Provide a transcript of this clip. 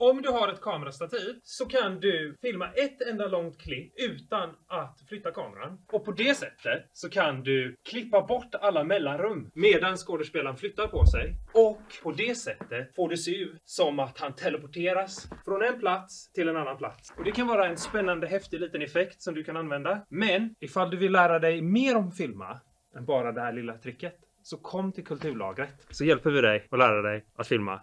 Om du har ett kamerastativ så kan du filma ett enda långt klipp utan att flytta kameran. Och på det sättet så kan du klippa bort alla mellanrum medan skådespelaren flyttar på sig. Och på det sättet får det se ut som att han teleporteras från en plats till en annan plats. Och det kan vara en spännande, häftig liten effekt som du kan använda. Men ifall du vill lära dig mer om filma än bara det här lilla tricket så kom till kulturlagret så hjälper vi dig att lära dig att filma